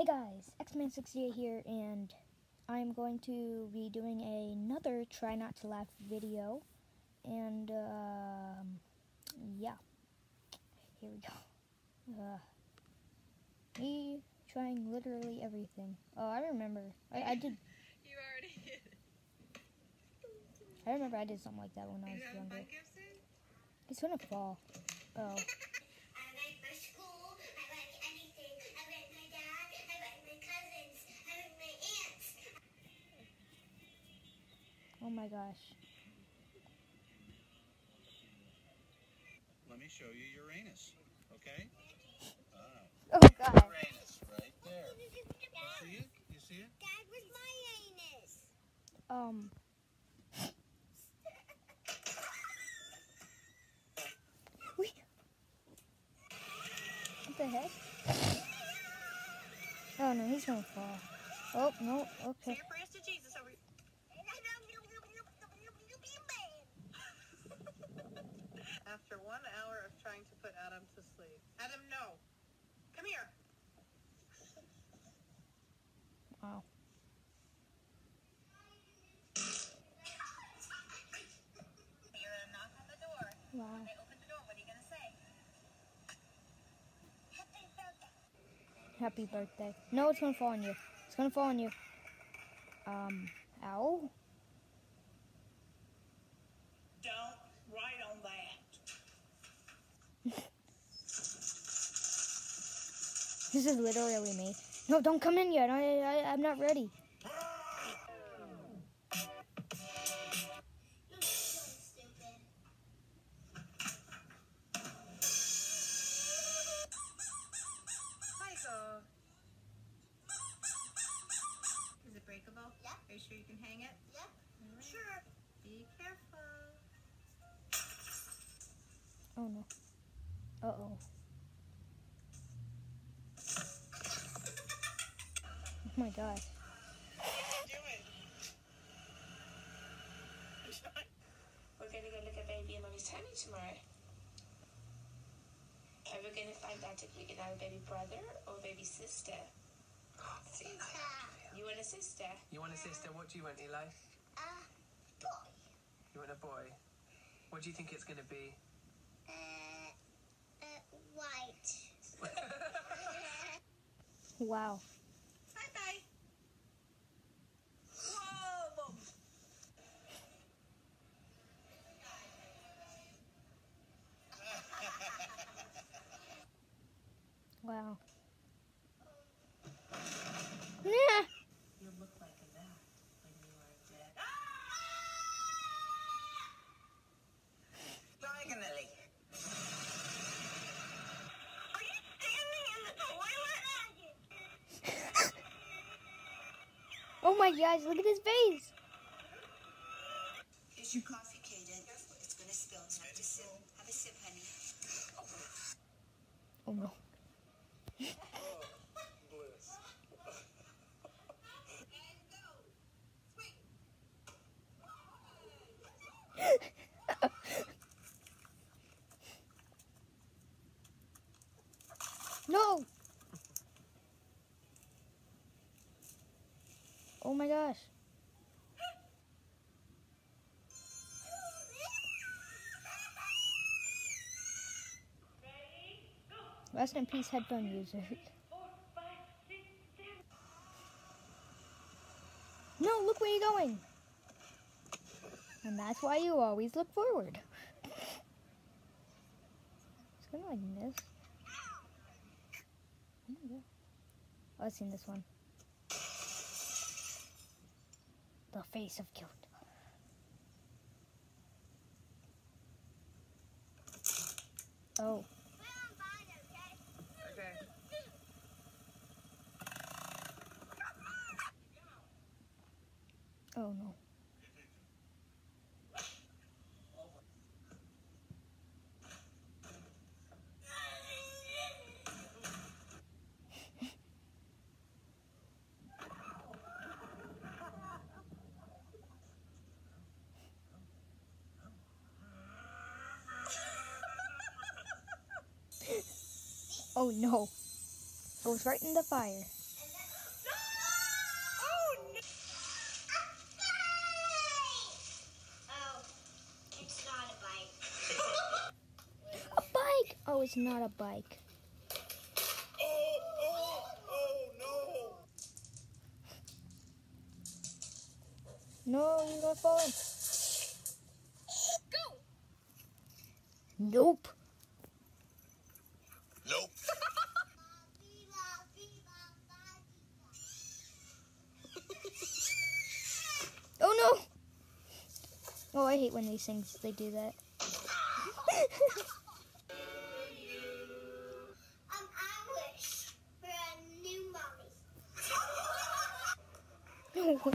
Hey guys, X-Man68 here, and I'm going to be doing another Try Not to Laugh video, and, um, yeah, here we go. Uh, me trying literally everything. Oh, I remember, I, I did, You already did. I remember I did something like that when I was younger. It's gonna fall. Oh, I like my school. I like anything. I like my dad. I like my cousins. I like my aunts. Oh my gosh. Let me show you Uranus, okay? Ah, Oh god. Uranus, right there. You see it? You see it? Dad was my anus. Um, Wait. What the heck? Oh no, he's gonna fall. Oh no, okay. your prayers to Jesus over After one hour of trying to put Adam to sleep. Adam, no. Come here. Wow. You're gonna knock on the door. Wow. They open the door. What are you gonna say? Happy birthday. Happy birthday. No, it's gonna fall on you. It's gonna fall on you. Um, ow. Don't write on that. This is literally me. No, don't come in yet. I, I, I'm not ready. You're so stupid. Michael. Is it breakable? Yeah. Are you sure you can hang it? Yeah. All right. Sure. Be careful. Oh no. Uh oh. My god. Do it. We're gonna go look at baby and mommy's tummy tomorrow. And we're gonna find out if we can have a baby brother or baby sister. Sister. You want a sister? You want a sister? What do you want, Eli? Uh, boy. You want a boy? What do you think it's going to be? Uh, uh, white. Wow. Bye bye. Whoa. Wow. Nah. You'll look like a man when you are dead. Diagonally. Are you standing in the toilet? Oh my gosh, look at his face. Here's your coffee, Kaden. It's gonna spill. Have a sip. Have a sip, honey. Oh no. No. My gosh. Rest in peace, headphone user. No, look where you're going. And that's why you always look forward. It's like. Oh, I've seen this one. The face of guilt. Oh. Okay. Oh no. Oh no. Goes right in the fire. Oh, and Oh, it's not a bike. A bike! Oh, it's not a bike. No, you're gonna fall in. Go! Nope. Oh no! Oh, I hate when these things they do that. Um, I wish for a new mommy.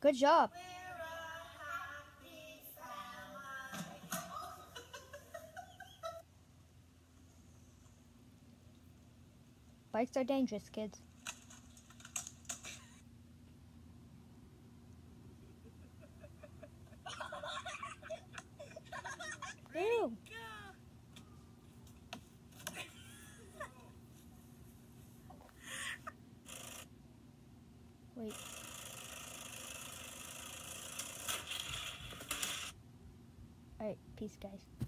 Good job. Bikes are dangerous, kids. Peace, guys.